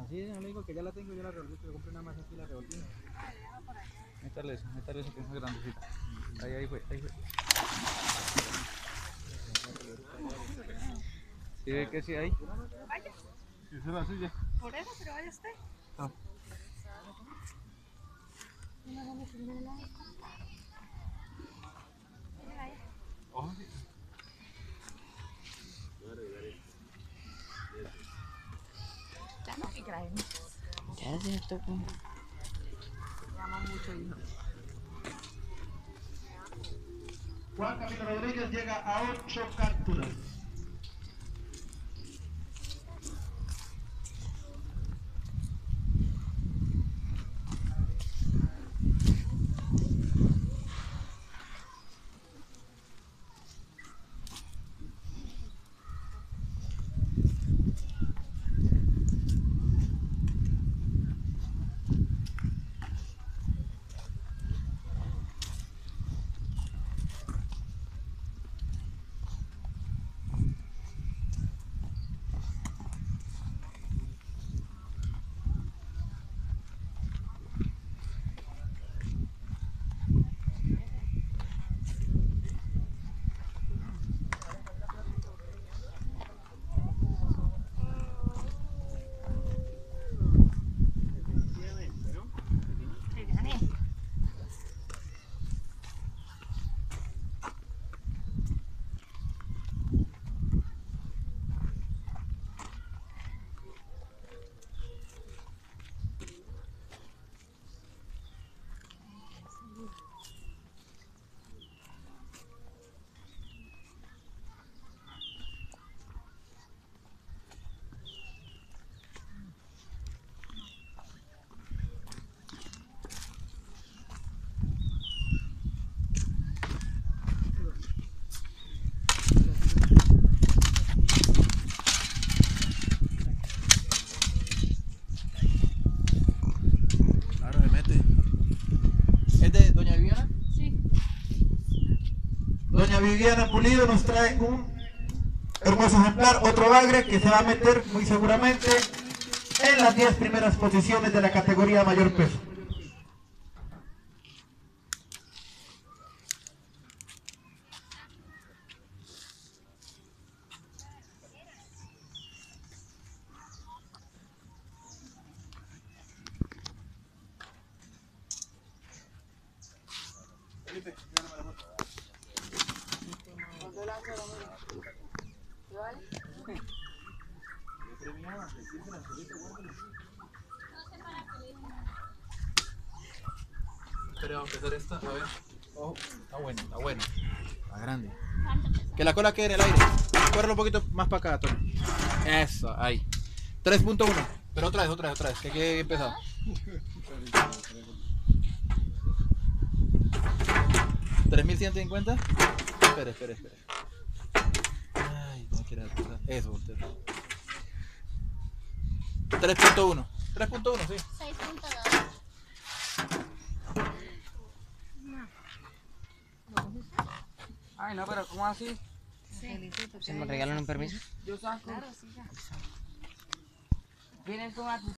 Así no le digo que ya la tengo, yo la revolví, pero compré nada más aquí la revolví. Métale eso, métale eso que es muy grandecita. Ahí, ahí fue, ahí fue. ¿Sí ve que sí hay? Vaya, Esa es la suya. por eso, pero vaya usted. Ah. Ya es esto. Juan Camilo Rodríguez llega a 8 capturas. Doña Viviana Pulido nos trae un hermoso ejemplar, otro bagre que se va a meter muy seguramente en las 10 primeras posiciones de la categoría mayor peso. Pero vamos a empezar esta, a ver. Ojo, está bueno, está bueno. Está grande. Que la cola quede en el aire. Córrelo un poquito más para acá, Tony. Eso, ahí. 3.1. Pero otra vez, otra vez, otra vez. Que quede bien pesado. ¿3.150? Espera, espera, espera. Ay, no quiero. Eso, volteo. 3.1. 3.1, sí. 6.2. Ay, no, pero ¿cómo así? ¿Se me regalan un permiso? Yo saco. Claro, sí, ya. Vienes con tu